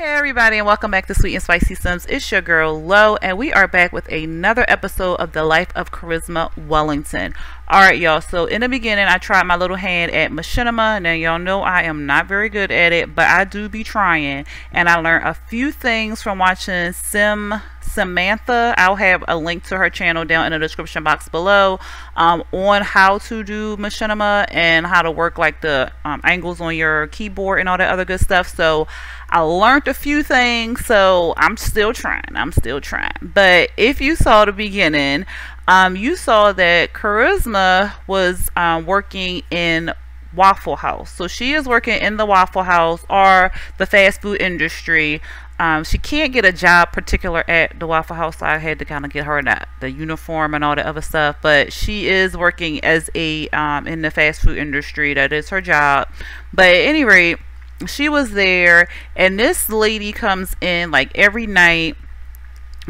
Hey everybody and welcome back to Sweet and Spicy Sims. It's your girl Lo and we are back with another episode of The Life of Karismah Wellington. Alright y'all, so in the beginning I tried my little hand at machinima. Now y'all know I am not very good at it, but I do be trying. And I learned a few things from watching Sim Samantha. I'll have a link to her channel down in the description box below um, on how to do machinima and how to work like the um, angles on your keyboard and all that other good stuff. So I learned a few things, so I'm still trying. I'm still trying. But if you saw the beginning, um, you saw that Karismah was um, working in Waffle House. So she is working in the Waffle House or the fast food industry. Um, she can't get a job particular at the Waffle House. So I had to kind of get her that the uniform and all the other stuff. But she is working as a um, in the fast food industry. That is her job. But at any rate, she was there, and this lady comes in like every night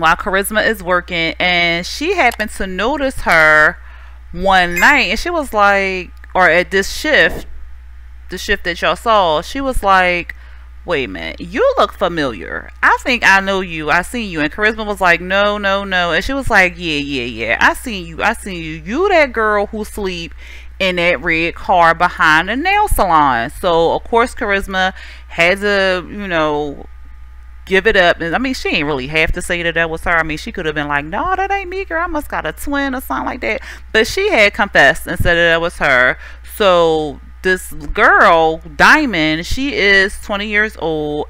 while Karismah is working, and she happened to notice her one night, and she was like, or at this shift, the shift that y'all saw, she was like, wait a minute, you look familiar. I think I know you. I seen you. And Karismah was like, no, no, no. And she was like, yeah, yeah, yeah. I seen you. I seen you. You that girl who sleep in that red car behind the nail salon. So of course Karismah had to, you know, give it up. And I mean, she ain't really have to say that that was her. I mean, she could have been like, no, that ain't me, girl. I must got a twin or something like that. But she had confessed and said that that was her. So this girl, Diamond, she is 20 years old.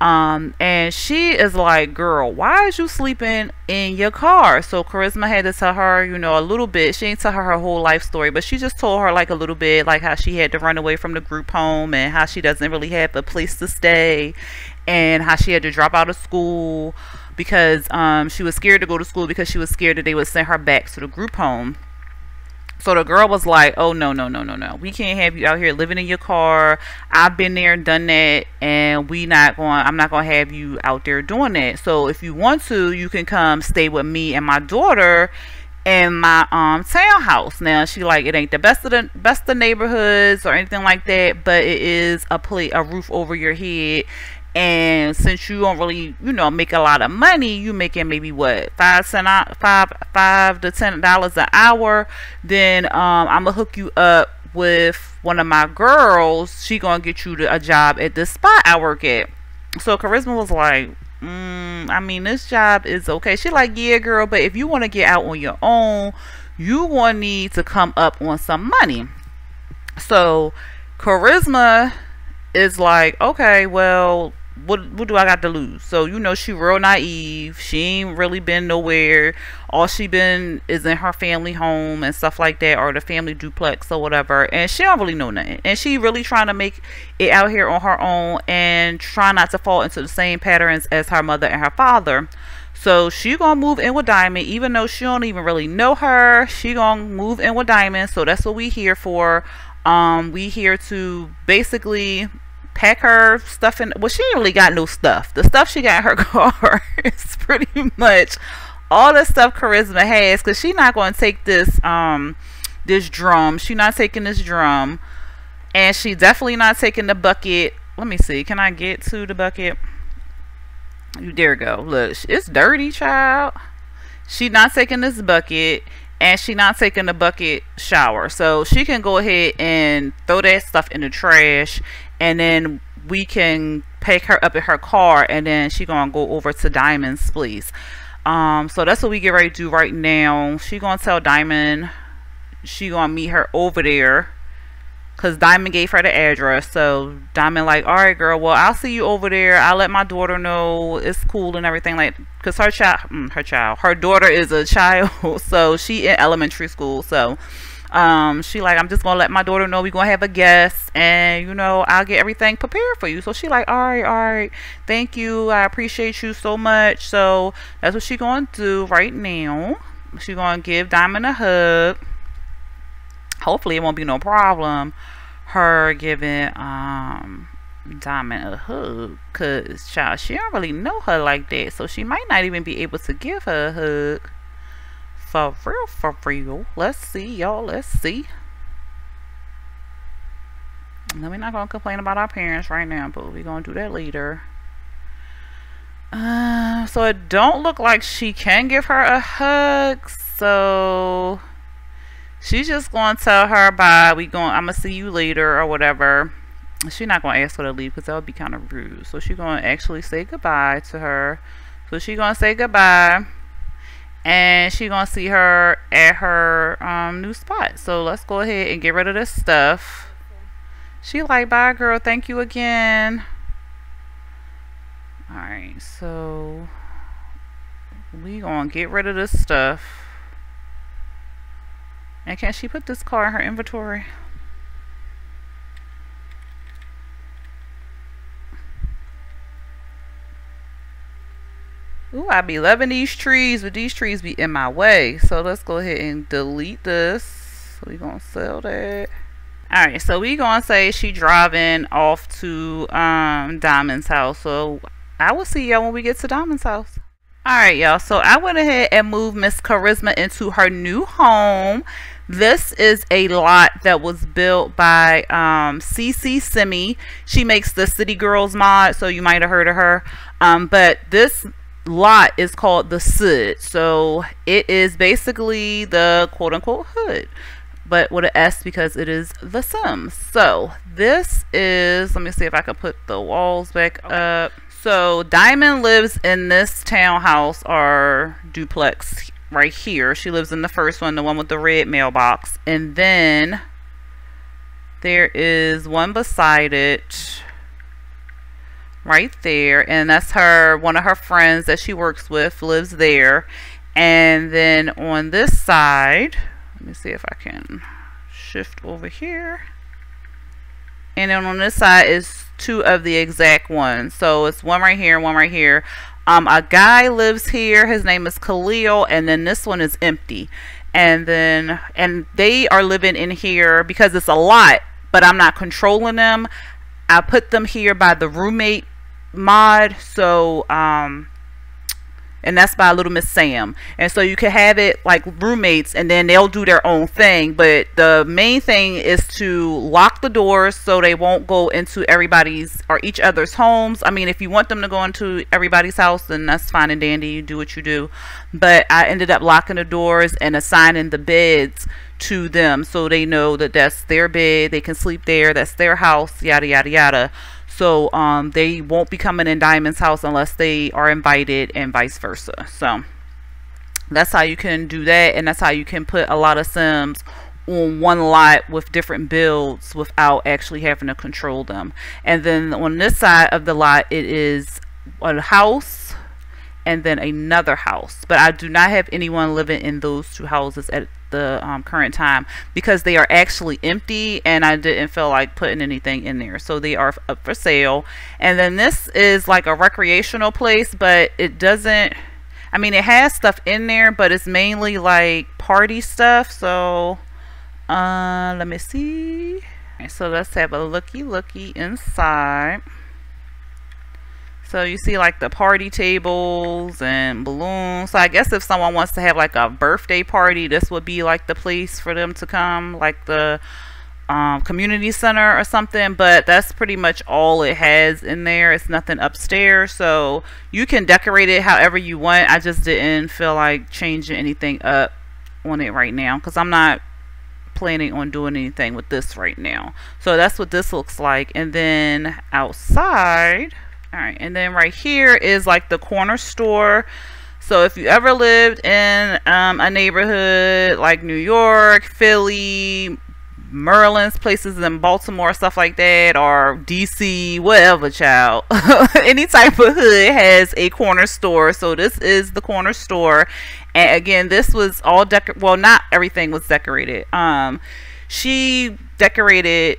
Um, and she is like, girl, why is you sleeping in your car? So Karismah had to tell her, you know, a little bit. She ain't tell her her whole life story, but she just told her like a little bit, like how she had to run away from the group home and how she doesn't really have a place to stay and how she had to drop out of school because um, she was scared to go to school because she was scared that they would send her back to the group home. So the girl was like, "Oh no, no, no, no, no. We can't have you out here living in your car. I've been there and done that, and we not going. I'm not going to have you out there doing that. So if you want to, you can come stay with me and my daughter in my um townhouse. Now she like it ain't the best of the best of neighborhoods or anything like that, but it is a plate a roof over your head and since you don't really you know make a lot of money you making maybe what five cent five five to ten dollars an hour then um i'm gonna hook you up with one of my girls. She gonna get you to a job at the spot i work at. So Karismah was like mm, i mean this job is okay. She like yeah girl but if you want to get out on your own you gonna need to come up on some money. So Karismah is like okay well what what do I got to lose? So you know she real naive. She ain't really been nowhere. All she been is in her family home and stuff like that, or the family duplex or whatever. And she don't really know nothing. And she really trying to make it out here on her own and try not to fall into the same patterns as her mother and her father. So she gonna move in with Diamond, even though she don't even really know her. She gonna move in with Diamond. So that's what we here for. Um, we here to basically pack her stuff in. Well, she really got no stuff. The stuff she got in her car is pretty much all the stuff Karismah has. Cause she not gonna take this um this drum. She not taking this drum, and she definitely not taking the bucket. Let me see. Can I get to the bucket? You dare go. Look, it's dirty, child. She not taking this bucket and she not taking the bucket shower. So she can go ahead and throw that stuff in the trash and then we can pick her up in her car and then she gonna go over to Diamond's place. Um, so that's what we get ready to do right now. She gonna tell Diamond she gonna meet her over there because Diamond gave her the address. So Diamond like, all right, girl. Well, I'll see you over there. I'll let my daughter know it's cool and everything. Like, cause her child, mm, her child, her daughter is a child, so she in elementary school. So, um, she like, I'm just gonna let my daughter know we're gonna have a guest, and you know, I'll get everything prepared for you. So she like, all right, all right, thank you. I appreciate you so much. So that's what she gonna do right now. She gonna give Diamond a hug hopefully it won't be no problem her giving um Diamond a hug because child she don't really know her like that so she might not even be able to give her a hug for real for real. Let's see y'all let's see. Now we're not gonna complain about our parents right now but we're gonna do that later. Uh, so it don't look like she can give her a hug so she's just gonna tell her bye. We going i'm gonna see you later or whatever. She's not gonna ask her to leave because that would be kind of rude. So she's gonna actually say goodbye to her. So she's gonna say goodbye and she gonna see her at her um, new spot. So let's go ahead and get rid of this stuff. She like bye girl. Thank you again. All right so we gonna get rid of this stuff. And can she put this car in her inventory? Ooh, I be loving these trees, but these trees be in my way. So let's go ahead and delete this. we gonna sell that. Alright, so we gonna say she driving off to um Diamond's house. So I will see y'all when we get to Diamond's house. Alright, y'all. So I went ahead and moved Miss Karismah into her new home. This is a lot that was built by um, SeSeSimmi. She makes the City Girls mod, so you might have heard of her. Um, but this lot is called the Sood. So it is basically the quote unquote hood, but with an S because it is the Sims. So this is, let me see if I can put the walls back up. So Diamond lives in this townhouse or duplex right here. She lives in the first one, the one with the red mailbox. And then there is one beside it right there. And that's her, one of her friends that she works with lives there. And then on this side, let me see if I can shift over here. And then on this side is two of the exact ones. So it's one right here, one right here. Um, a guy lives here. His name is Khalil, and then this one is empty. And then, and they are living in here because it's a lot, but I'm not controlling them. I put them here by the roommate mod. So, um, and that's by Little Miss Sam. And so you can have it like roommates, and then they'll do their own thing. But the main thing is to lock the doors so they won't go into everybody's or each other's homes. I mean, if you want them to go into everybody's house, then that's fine and dandy. You do what you do. But I ended up locking the doors and assigning the beds to them so they know that that's their bed. They can sleep there. That's their house. Yada yada yada. So um, they won't be coming in Diamond's house unless they are invited and vice versa. So that's how you can do that. And that's how you can put a lot of Sims on one lot with different builds without actually having to control them. And then on this side of the lot, it is a house and then another house. But I do not have anyone living in those two houses at the um, current time because they are actually empty and I didn't feel like putting anything in there. So they are up for sale. And then this is like a recreational place, but it doesn't I mean, it has stuff in there, but it's mainly like party stuff. So, uh, let me see. so let's have a looky looky inside. So you see like the party tables and balloons. So I guess if someone wants to have like a birthday party, this would be like the place for them to come, like the um, community center or something. But that's pretty much all it has in there. It's nothing upstairs. So you can decorate it however you want. I just didn't feel like changing anything up on it right now because I'm not planning on doing anything with this right now. So that's what this looks like. And then outside all right and then right here is like the corner store so if you ever lived in um, a neighborhood like New York, Philly, Merlin's places in Baltimore, stuff like that, or DC, whatever, child. Any type of hood has a corner store. So this is the corner store. And again, this was all decor. Well, not everything was decorated. Um, she decorated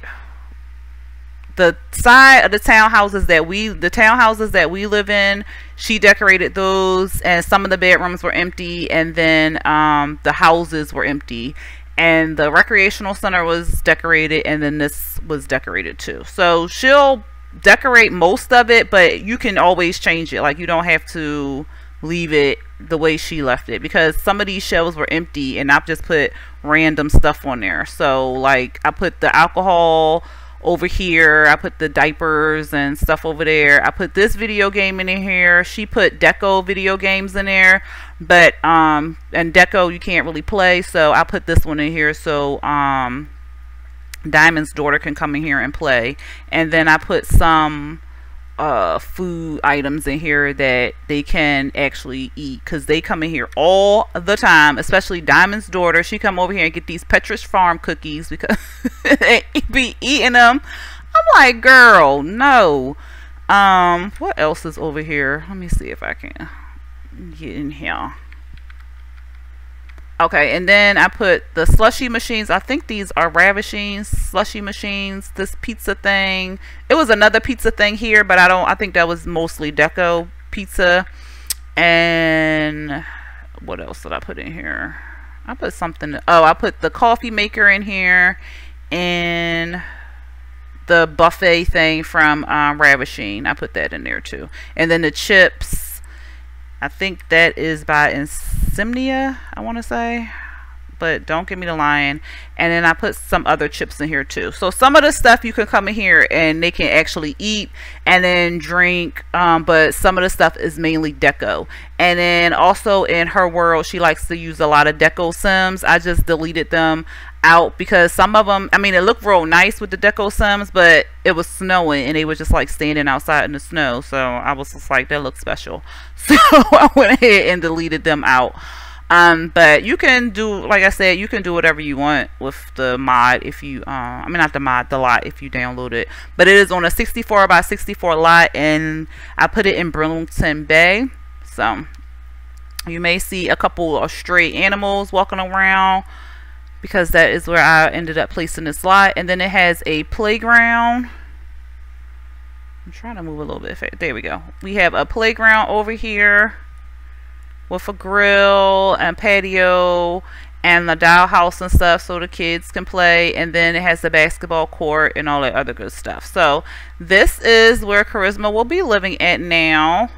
the side of the townhouses that we the townhouses that we live in she decorated those and some of the bedrooms were empty and then um, the houses were empty. And the recreational center was decorated and then this was decorated too. So she'll decorate most of it but you can always change it. Like you don't have to leave it the way she left it because some of these shelves were empty and I've just put random stuff on there. So like I put the alcohol over here. I put the diapers and stuff over there. I put this video game in here. She put deco video games in there. But um and deco you can't really play so I put this one in here so um Diamond's daughter can come in here and play. And then I put some uh, food items in here that they can actually eat because they come in here all the time especially diamond's daughter. She come over here and get these petrus farm cookies because they be eating them i'm like girl no. Um what else is over here? Let me see if i can get in here Okay, and then I put the slushy machines. I think these are ravishing slushy machines. This pizza thing. It was another pizza thing here, but I don't. I think that was mostly deco pizza. And what else did I put in here? I put something. Oh, I put the coffee maker in here, and the buffet thing from um, Ravishing. I put that in there too. And then the chips I think that is by Insomnia, I want to say. But don't give me the lion. And then I put some other chips in here too. So some of the stuff you can come in here and they can actually eat and then drink. Um, but some of the stuff is mainly deco. And then also in her world, she likes to use a lot of deco sims. I just deleted them out because some of them, I mean, it looked real nice with the deco sims, but it was snowing and they were just like standing outside in the snow. So I was just like, that looks special. So I went ahead and deleted them out. Um, but you can do, like I said, you can do whatever you want with the mod if you, uh, I mean, not the mod, the lot if you download it. But it is on a 64 by 64 lot and I put it in Brindleton Bay. So you may see a couple of stray animals walking around because that is where I ended up placing this lot. And then it has a playground. I'm trying to move a little bit. There we go. We have a playground over here with a grill and patio and the dollhouse and stuff so the kids can play. And then it has the basketball court and all that other good stuff. So this is where Karismah will be living at now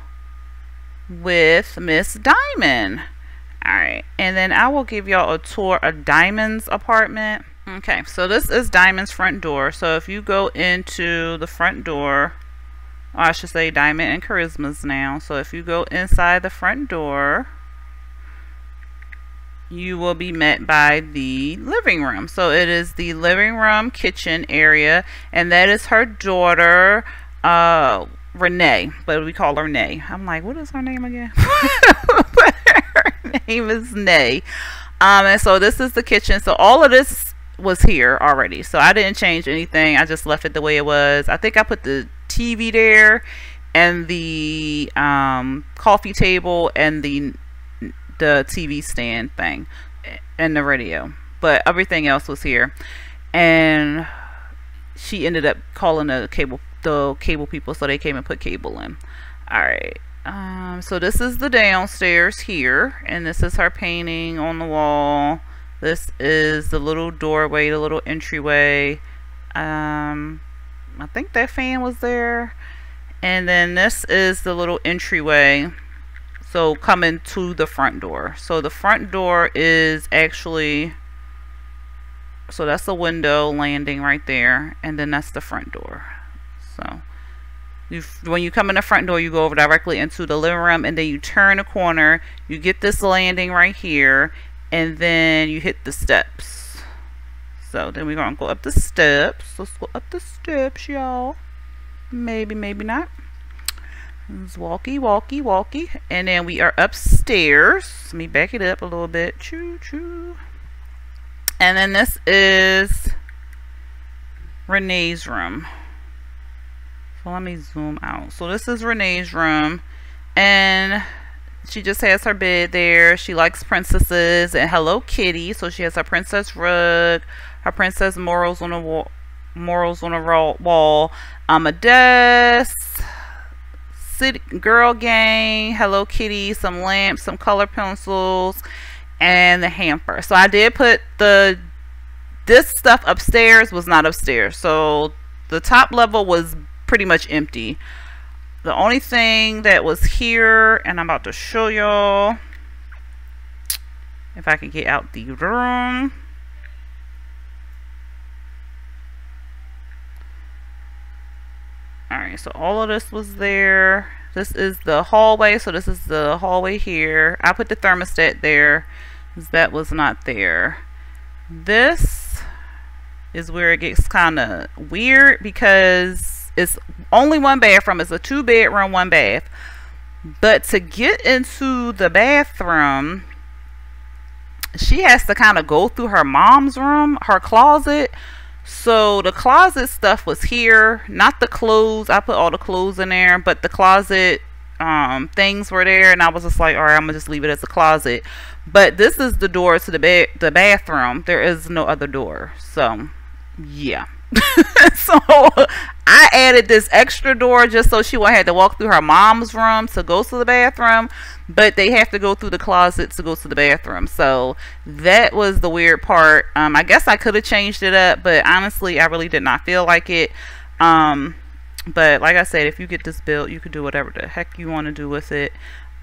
with miss diamond. All right. And then i will give y'all a tour of diamond's apartment. Okay. So this is diamond's front door. So if you go into the front door I should say diamond and Karismah's now so if you go inside the front door you will be met by the living room so it is the living room kitchen area and that is her daughter uh Renee, but we call her Nay. I'm like, what is her name again? her name is Nay. Um, and so this is the kitchen. So all of this was here already. So I didn't change anything. I just left it the way it was. I think I put the TV there and the um, coffee table and the the TV stand thing and the radio. But everything else was here. And she ended up calling the cable the cable people so they came and put cable in. Alright. Um, so this is the downstairs here and this is her painting on the wall. This is the little doorway, the little entryway. Um, I think that fan was there. And then this is the little entryway. So coming to the front door. So the front door is actually so that's the window landing right there and then that's the front door so you when you come in the front door you go over directly into the living room and then you turn a corner you get this landing right here and then you hit the steps so then we're gonna go up the steps let's go up the steps y'all maybe maybe not it's walkie walkie walkie and then we are upstairs let me back it up a little bit choo choo and then this is Renee's room. So let me zoom out. So this is Renee's room. And she just has her bed there. She likes princesses and Hello Kitty. So she has her princess rug, her princess morals on a wall, morals on a wall, i'm a desk, city girl gang, Hello Kitty, some lamps, some color pencils, and the hamper. So I did put the this stuff upstairs was not upstairs. So the top level was pretty much empty. The only thing that was here, and I'm about to show y'all if I can get out the room. Alright, so all of this was there. This is the hallway, so this is the hallway here. I put the thermostat there because that was not there. This is where it gets kind of weird because it's only one bathroom. It's a two bedroom, one bath. But to get into the bathroom, she has to kind of go through her mom's room, her closet. So the closet stuff was here, not the clothes. I put all the clothes in there, but the closet um, things were there, and I was just like, all right, I'm gonna just leave it as a closet. But this is the door to the bed, the bathroom. There is no other door, so yeah. so I added this extra door just so she won't have to walk through her mom's room to go to the bathroom, but they have to go through the closet to go to the bathroom. So that was the weird part. Um, I guess I could have changed it up, but honestly, I really did not feel like it. Um, but like I said, if you get this built, you can do whatever the heck you want to do with it.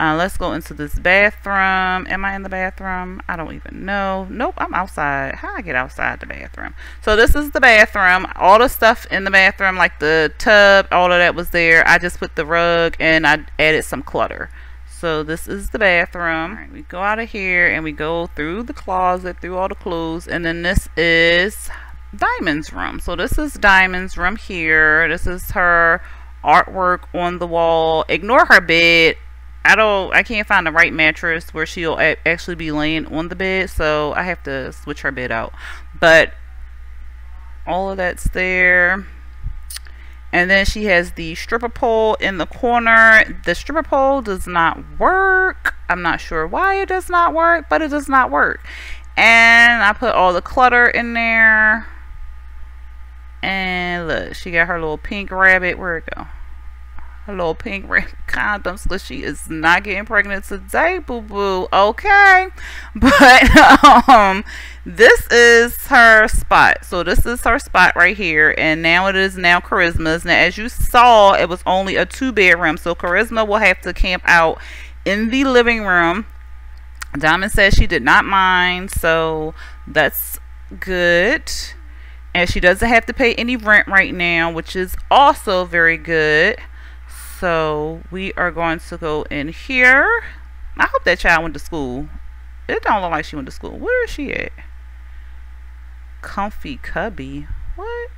Uh, let's go into this bathroom. Am I in the bathroom? I don't even know. Nope, I'm outside. How I get outside the bathroom? So this is the bathroom. All the stuff in the bathroom, like the tub, all of that was there. I just put the rug and I added some clutter. So this is the bathroom. Right, we go out of here and we go through the closet, through all the clothes. And then this is Diamond's room. So this is Diamond's room here. This is her artwork on the wall. Ignore her bed. I don't I can't find the right mattress where she'll actually be laying on the bed so I have to switch her bed out. But all of that's there. And then she has the stripper pole in the corner. The stripper pole does not work. I'm not sure why it does not work but it does not work. And I put all the clutter in there. And look she got her little pink rabbit. Where it go little pink red condoms because she is not getting pregnant today, boo boo. Okay, but um, this is her spot. So this is her spot right here, and now it is now Karismah's. Now, as you saw, it was only a two bedroom, so Karismah will have to camp out in the living room. Diamond says she did not mind, so that's good. And she doesn't have to pay any rent right now, which is also very good so we are going to go in here. I hope that child went to school. It don't look like she went to school. Where is she at? Comfy cubby. What?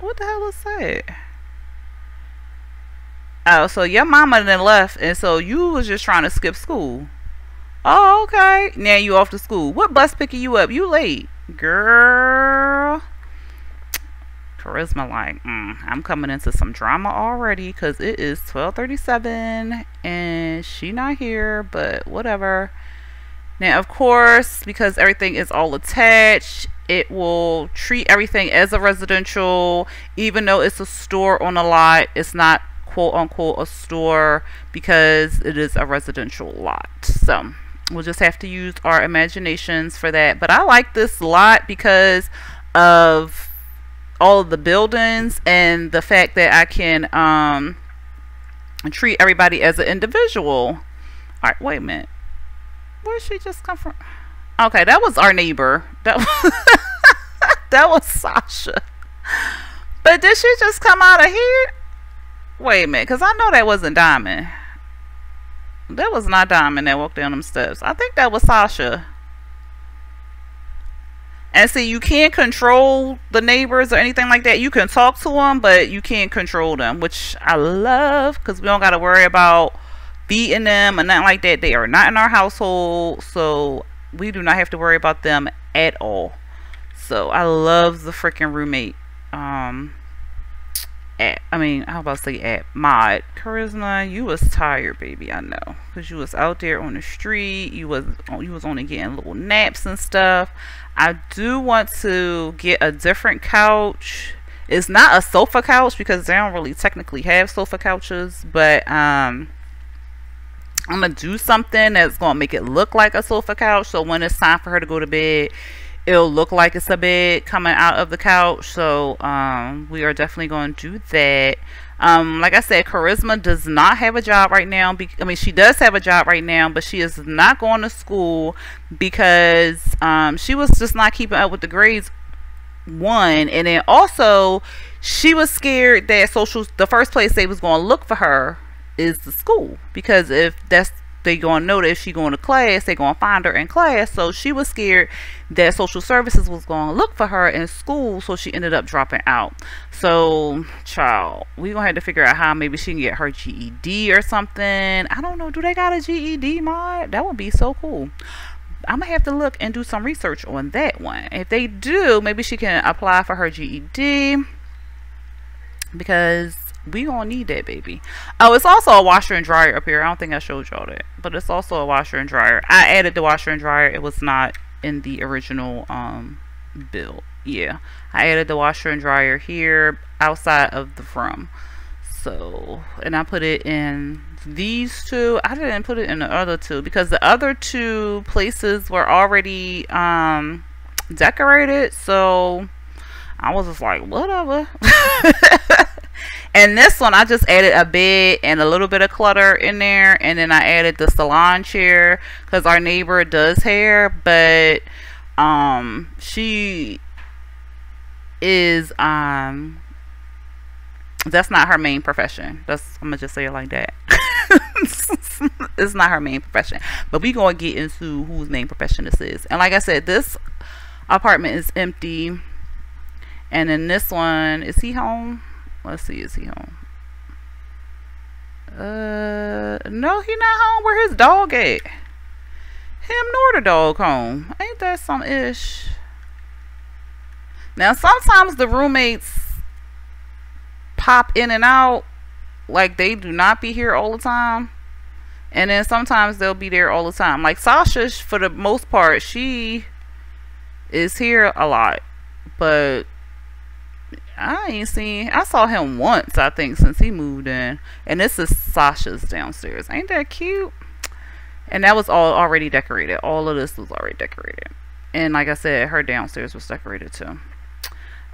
What the hell is that? Oh so your mama then left and so you was just trying to skip school. Oh okay. Now you off to school. What bus picking you up? You late. Girl. Karismah, like, mm, I'm coming into some drama already because it is 12:37 and she not here, but whatever. Now, of course, because everything is all attached, it will treat everything as a residential, even though it's a store on a lot. It's not quote unquote a store because it is a residential lot. So we'll just have to use our imaginations for that. But I like this lot because of all of the buildings and the fact that I can um, treat everybody as an individual. All right, wait a minute. Where she just come from? Okay, that was our neighbor. That was, that was Sasha. But did she just come out of here? Wait a minute, because I know that wasn't Diamond. That was not Diamond that walked down them steps. I think that was Sasha. And see, you can't control the neighbors or anything like that. You can talk to them, but you can't control them, which I love because we don't got to worry about beating them and nothing like that. They are not in our household, so we do not have to worry about them at all. So I love the freaking roommate. Um, I mean, was about say at mod Karismah. You was tired, baby. I know, cause you was out there on the street. You was you was only getting little naps and stuff. I do want to get a different couch. It's not a sofa couch because they don't really technically have sofa couches, but um, I'm gonna do something that's gonna make it look like a sofa couch. So when it's time for her to go to bed, it'll look like it's a bed coming out of the couch. So um, we are definitely going to do that. Um, like I said, Karismah does not have a job right now. I mean, she does have a job right now, but she is not going to school because um, she was just not keeping up with the grades. One, and then also she was scared that social the first place they was going to look for her is the school because if that's they gonna know that if she going to class, they gonna find her in class. So she was scared that social services was gonna look for her in school, so she ended up dropping out. So, child, we gonna have to figure out how maybe she can get her GED or something. I don't know. Do they got a GED mod? That would be so cool. I'm gonna have to look and do some research on that one. If they do, maybe she can apply for her GED because we gonna need that baby. Oh it's also a washer and dryer up here. I don't think i showed y'all that but it's also a washer and dryer. I added the washer and dryer. It was not in the original um bill yeah. I added the washer and dryer here outside of the room. So and i put it in these two. I didn't put it in the other two because the other two places were already um decorated. So i was just like whatever And this one, I just added a bed and a little bit of clutter in there. And then I added the salon chair because our neighbor does hair. But um, she is, um, that's not her main profession. That's, I'm to just say it like that. it's not her main profession. But we to get into whose main profession this is. And like I said, this apartment is empty. And then this one, is he home? Let's see, is he home? Uh, no, he not home. Where his dog at? Him nor the dog home. Ain't that some ish? Now, sometimes the roommates pop in and out. Like, they do not be here all the time. And then sometimes they'll be there all the time. Like, Sasha, for the most part, she is here a lot. But I ain't seen. I saw him once, I think, since he moved in. And this is Sasha's downstairs. Ain't that cute? And that was all already decorated. All of this was already decorated. And like I said, her downstairs was decorated too.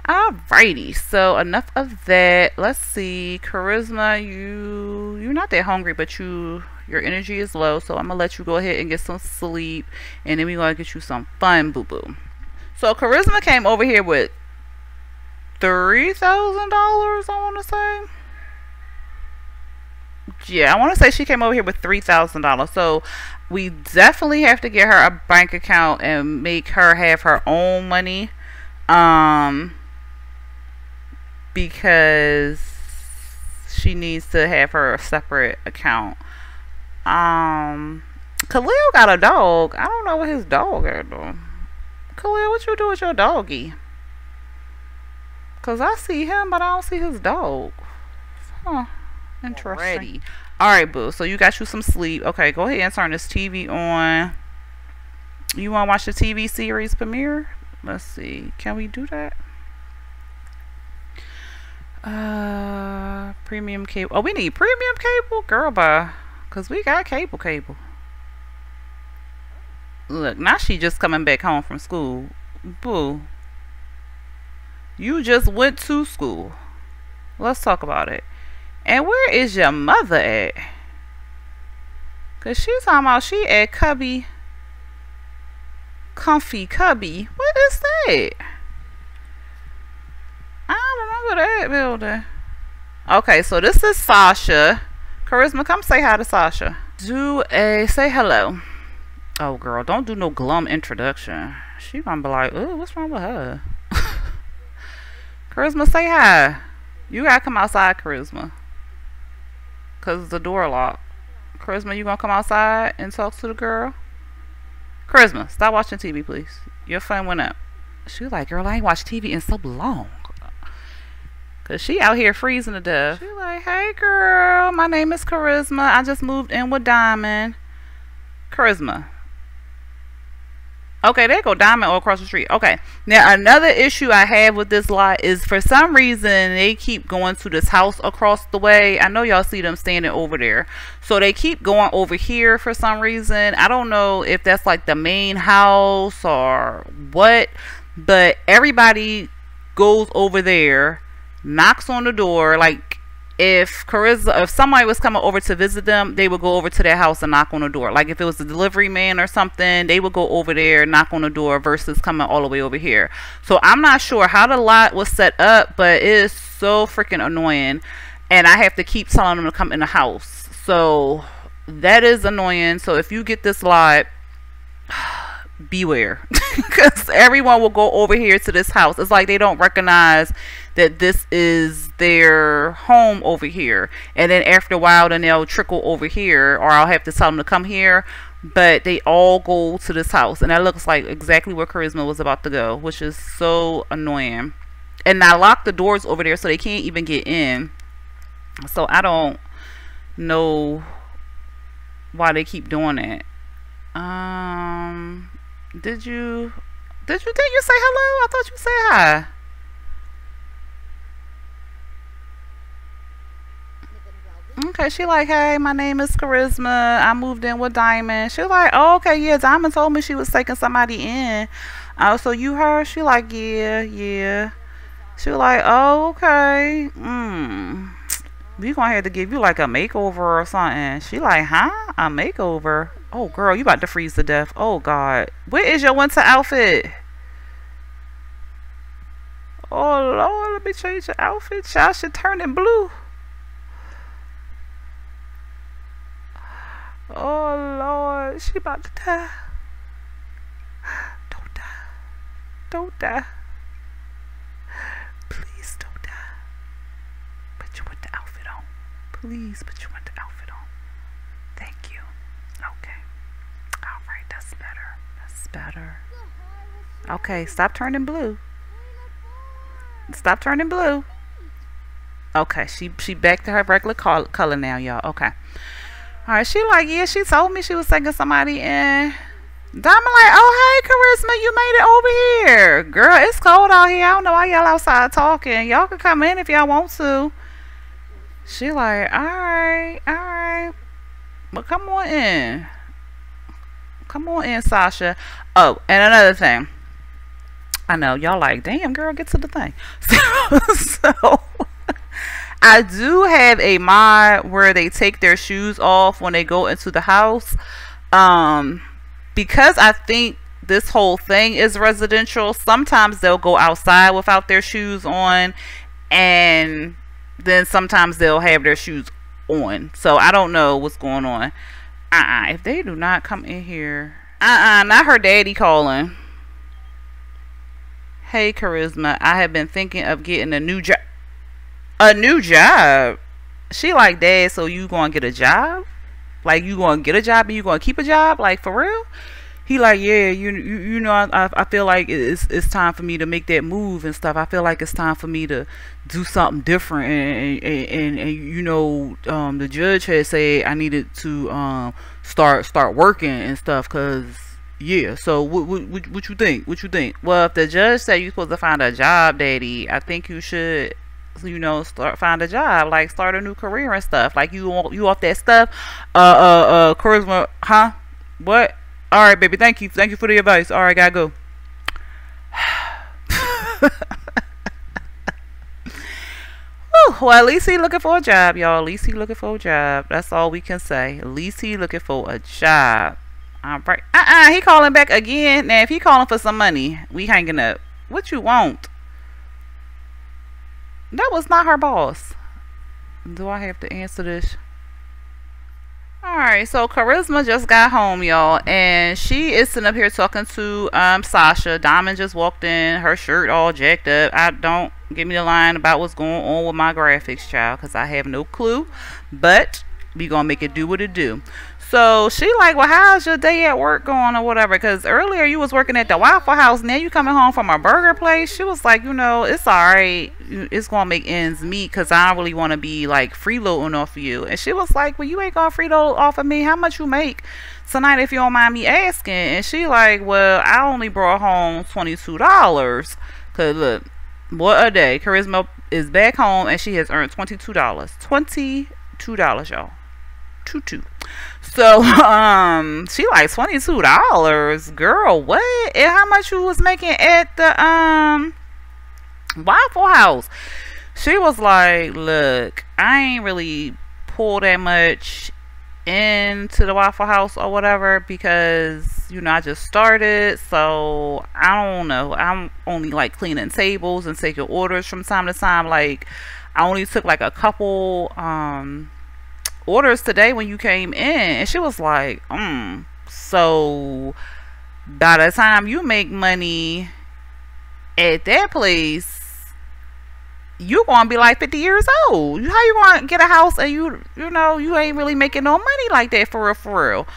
Alrighty, so enough of that. Let's see, Karismah. You you're not that hungry, but you your energy is low. So I'm gonna let you go ahead and get some sleep, and then we gonna get you some fun, boo boo. So Karismah came over here with three thousand dollars. I want to say. Yeah, I want to say she came over here with three thousand dollars. So we definitely have to get her a bank account and make her have her own money. Um, because she needs to have her separate account. Um, Khalil got a dog. I don't know what his dog is though. Khalil, what you do with your doggy? Cause I see him, but I don't see his dog. Huh. Interesting. All right, boo. So you got you some sleep. Okay, go ahead and turn this TV on. You want to watch the TV series premiere? Let's see. Can we do that? Uh, premium cable. Oh, we need premium cable, girl. Bye. Cause we got cable, cable. Look, now she just coming back home from school. Boo. You just went to school. Let's talk about it. And where is your mother at? Cause she's talking about she at Cubby. Comfy Cubby. What is that? I don't remember that building. Okay, so this is Sasha. Karismah, come say hi to Sasha. Do a say hello. Oh girl, don't do no glum introduction. She gonna be like, oh, what's wrong with her? Karismah, say hi. You gotta come outside, Karismah. Cause the door locked. Karismah, you gonna come outside and talk to the girl? Karismah, stop watching TV, please. Your phone went up. She was like, girl, I ain't watched TV in so long. Cause she out here freezing to death. She like, hey girl, my name is Karismah. I just moved in with Diamond. Karismah. Okay, there go Diamond all across the street. Okay. Now another issue I have with this lot is for some reason they keep going to this house across the way. I know y'all see them standing over there. So they keep going over here for some reason. I don't know if that's like the main house or what. But everybody goes over there knocks on the door like if Karismah, if somebody was coming over to visit them, they would go over to their house and knock on the door. Like if it was a delivery man or something, they would go over there, knock on the door versus coming all the way over here. So I'm not sure how the lot was set up, but it is so freaking annoying. And I have to keep telling them to come in the house. So that is annoying. So if you get this lot, beware. Because everyone will go over here to this house. It's like they don't recognize that this is their home over here. And then after a while then they'll trickle over here or i'll have to tell them to come here. But they all go to this house. And that looks like exactly where Karismah was about to go which is so annoying. And i lock the doors over there so they can't even get in. So i don't know why they keep doing it. Um did you did you did you say hello? I thought you said hi. Okay, she like, hey, my name is Karismah. I moved in with Diamond. She like, oh, okay, yeah, Diamond told me she was taking somebody in. Oh, so you her? She like, yeah, yeah. She like, oh, okay. Hmm. We gonna have to give you like a makeover or something. She like, huh? A makeover? Oh, girl, you about to freeze to death. Oh, God. Where is your winter outfit? Oh, Lord, let me change your outfit. Y'all should turn in blue. Oh, Lord, she about to die. Don't die. Don't die. Please don't die. Put your winter outfit on. Please put your winter outfit on. Thank you. Okay. Alright, that's better. That's better. Okay, stop turning blue. Stop turning blue. Okay, she she back to her regular col color now, y'all. Okay. Alright, she like, yeah, she told me she was taking somebody in. Diamond like, oh hey Karismah, you made it over here. Girl, it's cold out here. I don't know why y'all outside talking. Y'all can come in if y'all want to. She like, alright, alright. But come on in. Come on in, Sasha. Oh, and another thing. I know y'all like, damn girl, get to the thing. So, so I do have a mod where they take their shoes off when they go into the house. Um, because I think this whole thing is residential, sometimes they'll go outside without their shoes on, and then sometimes they'll have their shoes on. So I don't know what's going on. Uh-uh. If they do not come in here. Uh-uh. Not her daddy calling. Hey, Karismah. I have been thinking of getting a new job. A new job? She like, Dad, so you to get a job? Like, you to get a job and you to keep a job? Like, for real? He like yeah you you, you know I, I feel like it's it's time for me to make that move and stuff. I feel like it's time for me to do something different. And and, and, and you know um, the judge had said i needed to um, start start working and stuff because yeah. So what, what what you think? What you think? Well if the judge said you're supposed to find a job daddy i think you should you know start find a job like start a new career and stuff. Like you want you off that stuff uh uh uh Karismah huh? What all right, baby. Thank you. Thank you for the advice. All right, gotta go. well, at least he looking for a job, y'all. At least he looking for a job. That's all we can say. At least he looking for a job. All right. Uh-uh. He calling back again. Now, if he calling for some money, we hanging up. What you want? That was not her boss. Do I have to answer this? Alright, so Karismah just got home, y'all, and she is sitting up here talking to um, Sasha. Diamond just walked in, her shirt all jacked up. I don't give me the line about what's going on with my graphics, child, because I have no clue. But we gonna make it do what it do. So she like, well, how's your day at work going or whatever? Because earlier you was working at the Waffle House, now you coming home from a burger place. She was like, you know, it's all right. It's gonna make ends meet because I don't really want to be like freeloading off of you. And she was like, well, you ain't gonna freeload off of me. How much you make tonight if you don't mind me asking? And she like, well, I only brought home twenty two dollars. Cause look, what a day. Karismah is back home and she has earned twenty two dollars. Twenty two dollars, y'all. Two. So um she like twenty two dollars. Girl, what? And how much you was making at the um Waffle House? She was like, Look, I ain't really pull that much into the Waffle House or whatever because you know I just started so I don't know I'm only like cleaning tables and taking orders from time to time like I only took like a couple um orders today when you came in and she was like mm so by the time you make money at that place you're gonna be like 50 years old. How you gonna get a house and you you know you ain't really making no money like that for real for real?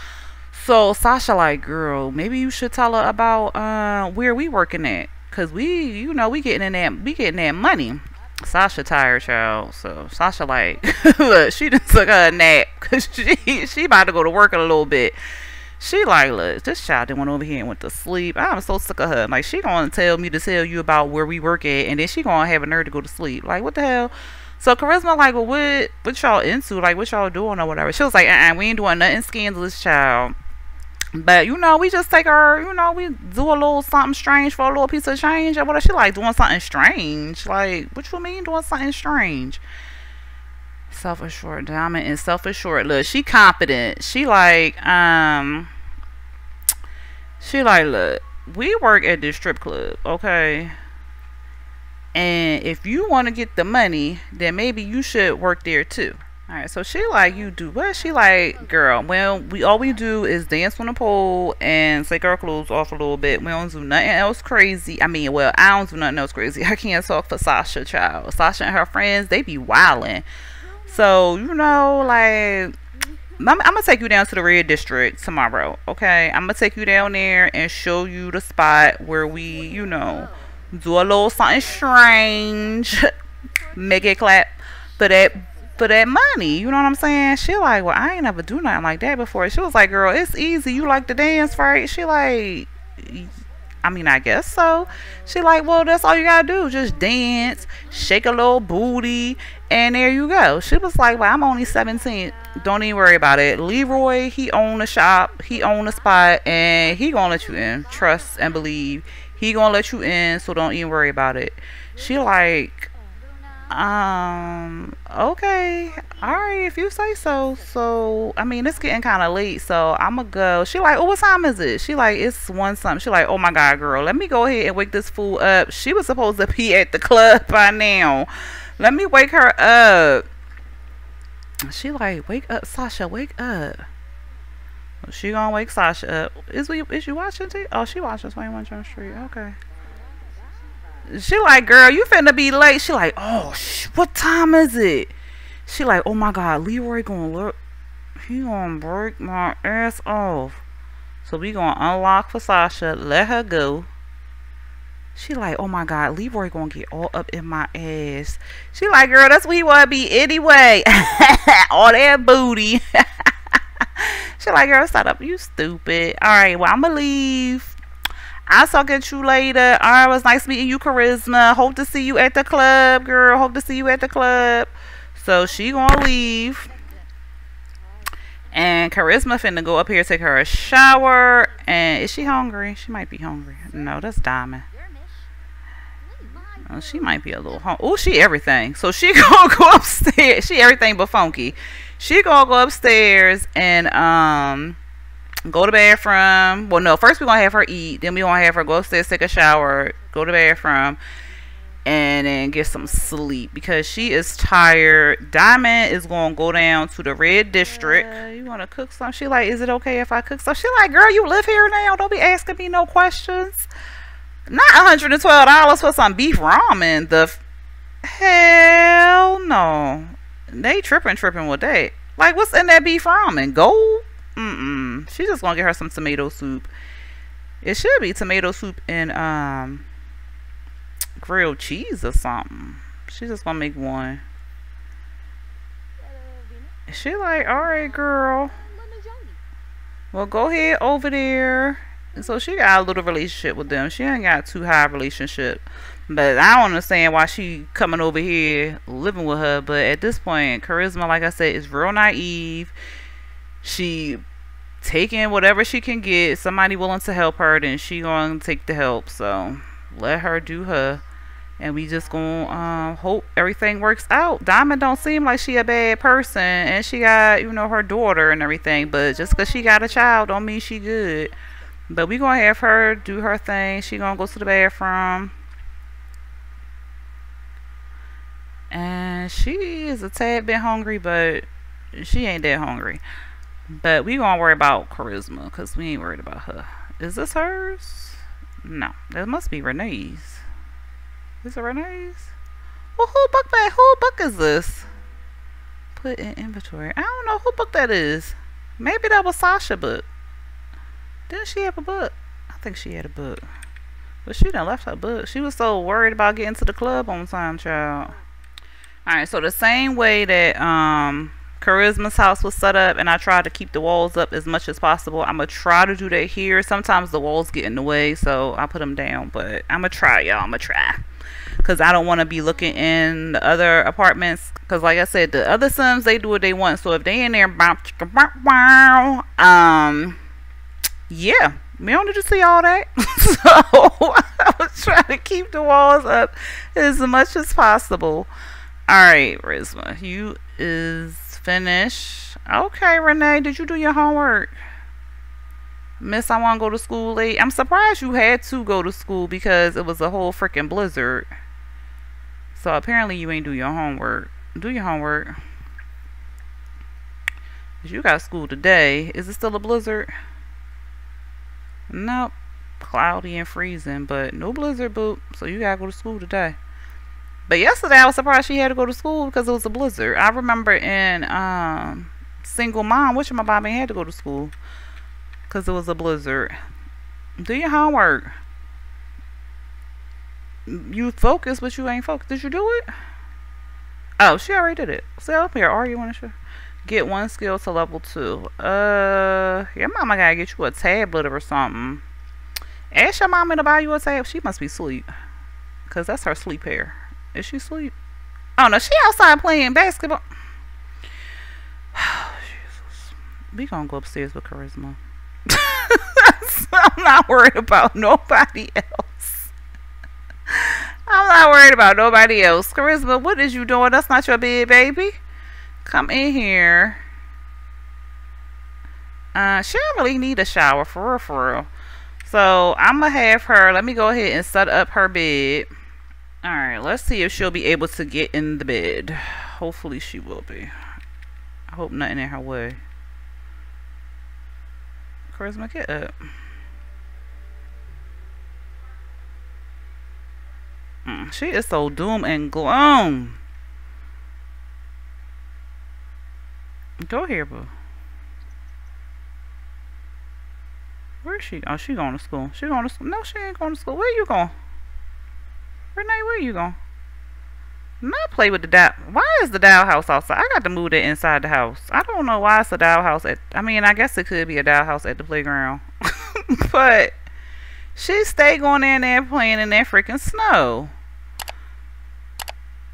So sasha like girl maybe you should tell her about uh where we working at because we you know we getting in that we getting that money Sasha tired, child. So Sasha like, look, she just took her a nap because she she about to go to work in a little bit. She like, look, this child didn't went over here and went to sleep. I'm so sick of her. Like she gonna tell me to tell you about where we work at, and then she gonna have a nerve to go to sleep. Like what the hell? So Karismah like, well, what what y'all into? Like what y'all doing or whatever? She was like, uh, uh we ain't doing nothing scandalous, child. But you know, we just take our, you know, we do a little something strange for a little piece of change or whatever. She like doing something strange. Like, what you mean doing something strange? Self assured, diamond and self assured. Look, she confident. She like, um, she like, look, we work at this strip club, okay? And if you want to get the money, then maybe you should work there too. All right, so she like you do what? She like girl. Well, we all we do is dance on the pole and take our clothes off a little bit. We don't do nothing else crazy. I mean, well, I don't do nothing else crazy. I can't talk for Sasha, child. Sasha and her friends, they be wilding. So you know, like I'm, I'm, gonna take you down to the red district tomorrow. Okay, I'm gonna take you down there and show you the spot where we, you know, do a little something strange. Make it clap for that for that money. You know what I'm saying? She like, well, I ain't never do nothing like that before. She was like, girl, it's easy. You like to dance, right? She like, I mean, I guess so. She like, well, that's all you gotta do. Just dance, shake a little booty, and there you go. She was like, well, I'm only 17. Don't even worry about it. Leroy, he own the shop, he own the spot, and he gonna let you in. Trust and believe. He gonna let you in, so don't even worry about it. She like, um, okay. All right, if you say so. So, I mean, it's getting kind of late, so I'm gonna go. She like, oh, what time is it? She like, it's one something. She like, oh my God, girl, let me go ahead and wake this fool up. She was supposed to be at the club by now. Let me wake her up. She like, wake up, Sasha, wake up. She gonna wake Sasha up. Is we is you watching? T- oh, she watching 21 Jump Street. Okay. She like, girl, you finna be late. She like, oh, what time is it? She like, oh my God, Leroy gonna look. He gonna break my ass off. So we gonna unlock for Sasha, let her go. She like, oh my god, Leroy gonna get all up in my ass. She like, girl, that's what he wanna be anyway. all that booty. she like, girl, stop up, you stupid. All right, well I'ma leave. I'll talk at you later. All right, it was nice meeting you, Karismah. Hope to see you at the club, girl. Hope to see you at the club. So she gonna leave. And Karismah finna go up here take her a shower. And is she hungry? She might be hungry. No, that's Diamond. Oh, she might be a little hungry. Oh, she everything. So she gonna go upstairs. She everything but funky. She gonna go upstairs and um go to bathroom. Well, no, first we gonna have her eat. Then we gonna have her go upstairs, take a shower, go to bathroom, and then get some sleep because she is tired. Diamond is gonna go down to the red district. Uh, you wanna cook some? She like, is it okay if I cook some? She like, girl, you live here now. Don't be asking me no questions. Not $112 for some beef ramen. The hell no. They tripping, tripping with that. Like, what's in that beef ramen? Gold? Mm-mm. She's just gonna get her some tomato soup. It should be tomato soup and um grilled cheese or something. She's just gonna make one. She like, alright girl. Well go ahead over there. And so she got a little relationship with them. She ain't got too high relationship. But I don't understand why she coming over here living with her. But at this point, Karismah, like I said, is real naive. She taking whatever she can get. Somebody willing to help her, then she gonna take the help. So let her do her and we just gonna um, hope everything works out. Diamond don't seem like she a bad person, and she got you know her daughter and everything. But just cause she got a child, don't mean she good. But we gonna have her do her thing. She gonna go to the bathroom, and she is a tad bit hungry, but she ain't that hungry. But we gonna worry about karismah, cause we ain't worried about her. Is this hers? No, that must be Renee's. Is it Renee's? Well, who book that? Who book is this? Put in inventory. I don't know who book that is. Maybe that was Sasha book. Didn't she have a book? I think she had a book. But she done left her book. She was so worried about getting to the club on time, child. Alright, so the same way that um Karismah's house was set up and I tried to keep the walls up as much as possible. I'm going to try to do that here. Sometimes the walls get in the way, so I put them down. But I'm going to try, y'all. I'm going to try because I don't want to be looking in the other apartments. Because like I said, the other Sims they do what they want. So if they in there, um, yeah, we don't need to see all that. so I was trying to keep the walls up as much as possible. All right, Rizma, you is finished. Okay, Renee, did you do your homework? Miss, I want to go to school late. I'm surprised you had to go to school because it was a whole freaking blizzard. So apparently you ain't do your homework. Do your homework. You got school today. Is it still a blizzard? Nope. Cloudy and freezing, but no blizzard boot. So you gotta go to school today. But yesterday I was surprised she had to go to school because it was a blizzard. I remember in um, single mom, which my Bobby had to go to school because it was a blizzard. Do your homework. You focus, but you ain't focused. Did you do it? Oh, she already did it. See up here. Are you want to get one skill to level two? Uh, your mama gotta get you a tablet or something. Ask your mama to buy you a tablet. She must be asleep. Cause that's her sleep hair. Is she asleep? Oh no, she outside playing basketball. Oh, Jesus. We gonna go upstairs with karismah. I'm not worried about nobody else. I'm not worried about nobody else. Karismah, what is you doing? That's not your bed, baby. Come in here. Uh, she don't really need a shower, for real, for real. So, I'm to have her, let me go ahead and set up her bed. Alright, let's see if she'll be able to get in the bed. Hopefully she will be. I hope nothing in her way. Karismah, get up. She is so doom and gloom. Go here, boo. Where is she? Oh, she going to school. She going to school. No, she ain't going to school. Where you going? Renee, where you going? Not play with the doll. Why is the doll house outside? I got to move it inside the house. I don't know why it's a doll house at. I mean, I guess it could be a doll house at the playground, but she stay going in there playing in that freaking snow.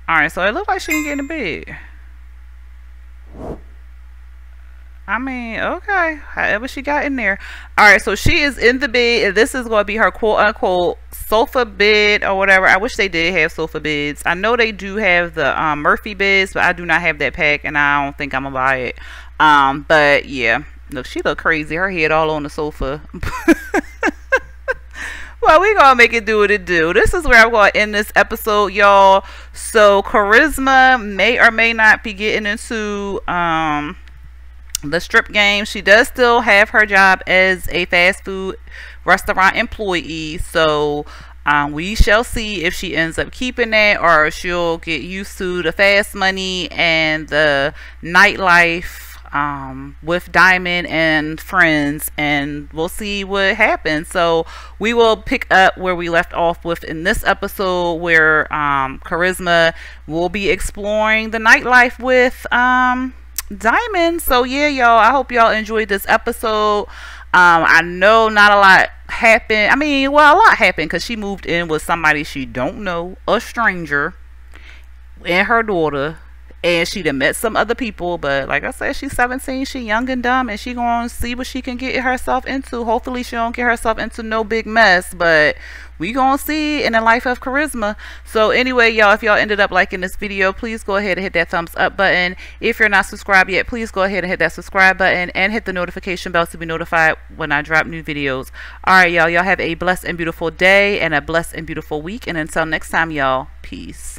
All right, so it looks like she ain't getting a bed. I mean, okay. However she got in there. All right, so she is in the bed. and This is going to be her quote unquote sofa bed or whatever. I wish they did have sofa beds. I know they do have the um, Murphy beds, but I do not have that pack, and I don't think I'm gonna buy it. Um, but yeah, look, she look crazy. Her head all on the sofa. well, we gonna make it do what it do. This is where I'm gonna end this episode, y'all. So Karismah may or may not be getting into um the strip game. She does still have her job as a fast food restaurant employee. So um, we shall see if she ends up keeping that or she'll get used to the fast money and the nightlife um, with Diamond and friends, and we'll see what happens. So we will pick up where we left off with in this episode, where um, Karismah will be exploring the nightlife with um, Diamond. So yeah, y'all, I hope y'all enjoyed this episode. Um, I know not a lot happened. I mean, well, a lot happened because she moved in with somebody she don't know, a stranger, and her daughter. And she'd have met some other people, but like I said, she's 17, she young and dumb, and she gonna see what she can get herself into. Hopefully she don't get herself into no big mess, but we gonna see in the life of karismah. So anyway y'all if y'all ended up liking this video please go ahead and hit that thumbs up button. If you're not subscribed yet please go ahead and hit that subscribe button and hit the notification bell to be notified when i drop new videos. All right y'all y'all have a blessed and beautiful day and a blessed and beautiful week and until next time y'all peace